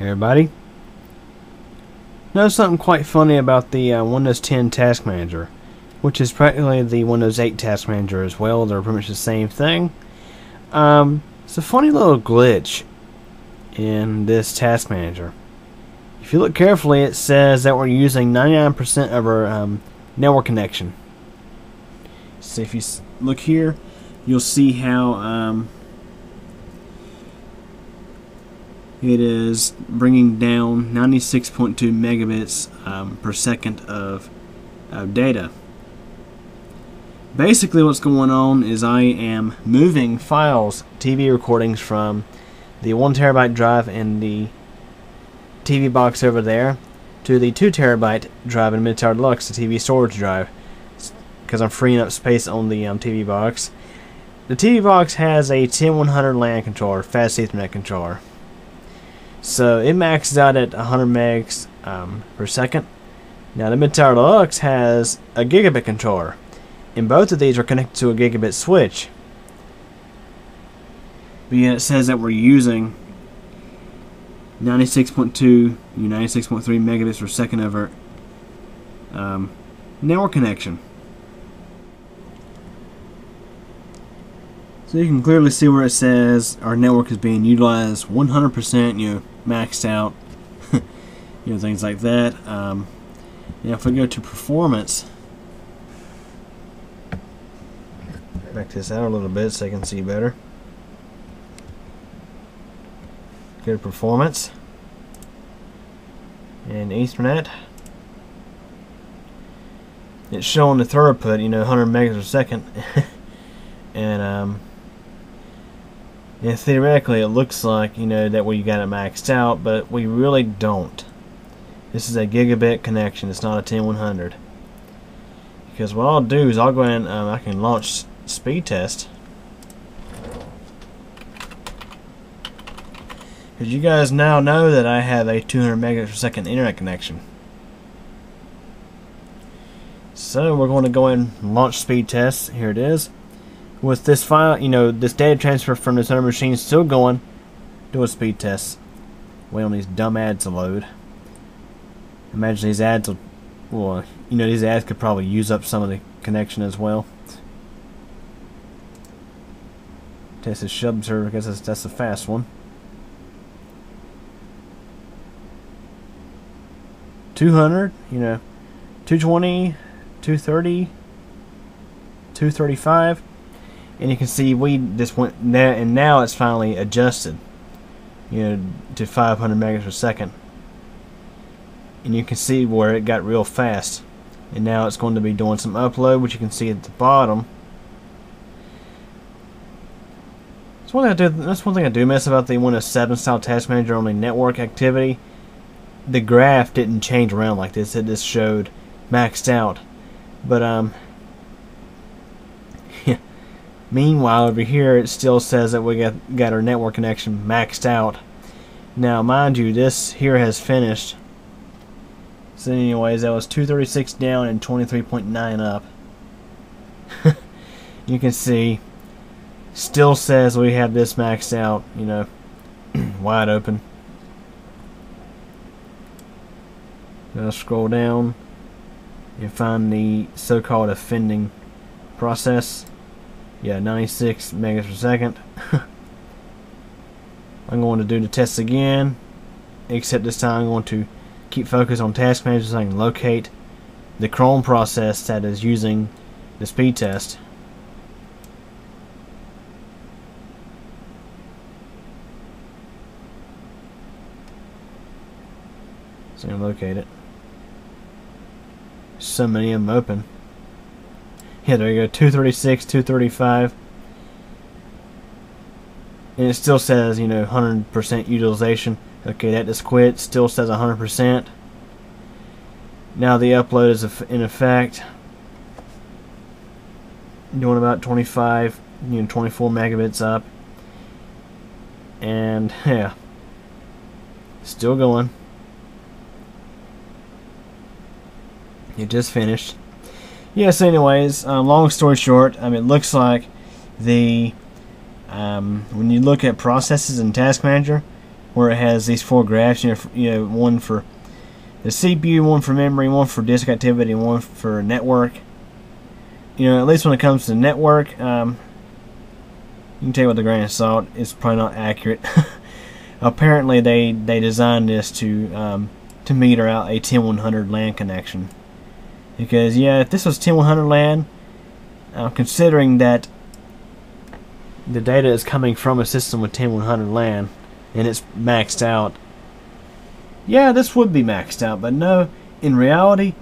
everybody. Know something quite funny about the uh, Windows 10 Task Manager, which is practically the Windows 8 Task Manager as well. They're pretty much the same thing. Um, it's a funny little glitch in this Task Manager. If you look carefully, it says that we're using 99% of our um, network connection. So if you look here, you'll see how um, it is bringing down 96.2 megabits um, per second of, of data. Basically what's going on is I am moving files, TV recordings from the 1 terabyte drive in the TV box over there to the 2 terabyte drive in Midtower Deluxe, the TV storage drive, because I'm freeing up space on the um, TV box. The TV box has a 10100 LAN controller, fast Ethernet controller. So it maxes out at 100 megs um, per second. Now the Midtower Deluxe has a gigabit controller, and both of these are connected to a gigabit switch. But yet it says that we're using 96.2, 96.3 megabits per second of our um, network connection. So you can clearly see where it says our network is being utilized 100%, you know, maxed out, you know, things like that. Um, now if we go to performance, back this out a little bit so I can see better. Go to performance and Ethernet. It's showing the throughput, you know, 100 megas per second, and um, yeah, theoretically, it looks like, you know, that we got it maxed out, but we really don't. This is a gigabit connection. It's not a 10100. Because what I'll do is I'll go ahead and um, I can launch speed test. Because you guys now know that I have a 200 megabits per second internet connection. So we're going to go ahead and launch speed test. Here it is with this file, you know, this data transfer from this other machine still going, do a speed test. Wait on these dumb ads to load. Imagine these ads will, well, you know, these ads could probably use up some of the connection as well. Test this shub server, I guess that's, that's the fast one. 200, you know, 220, 230, 235 and you can see we just went there and now it's finally adjusted you know to 500 megas per second. And you can see where it got real fast. And now it's going to be doing some upload which you can see at the bottom. That's one thing I do that's one thing I do miss about the Windows 7 style task manager on the network activity. The graph didn't change around like this it just showed maxed out. But um Meanwhile, over here, it still says that we got, got our network connection maxed out. Now, mind you, this here has finished. So anyways, that was 236 down and 23.9 up. you can see, still says we have this maxed out, you know, wide open. Now scroll down and find the so-called offending process. Yeah, 96 megas per second. I'm going to do the test again, except this time I'm going to keep focus on task manager so I can locate the Chrome process that is using the speed test. So I'm going to locate it. So many of them open. Yeah, there you go. 236, 235. And it still says, you know, 100% utilization. Okay, that just quit. Still says 100%. Now the upload is in effect. Doing about 25, you know, 24 megabits up. And, yeah. Still going. It just finished yes, anyways, um, long story short, um, it looks like the um, when you look at processes in Task Manager, where it has these four graphs. You know, you know, one for the CPU, one for memory, one for disk activity, and one for network. You know, at least when it comes to network, um, you can take it with a grain of salt. It's probably not accurate. Apparently, they they designed this to um, to meter out a 10100 LAN connection. Because yeah, if this was 10100 LAN, uh, considering that the data is coming from a system with 10100 LAN and it's maxed out, yeah, this would be maxed out. But no, in reality,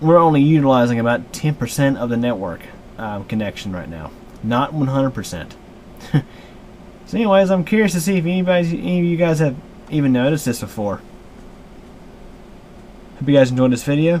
we're only utilizing about 10% of the network um, connection right now, not 100%. so, anyways, I'm curious to see if anybody, any of you guys have even noticed this before. Hope you guys enjoyed this video.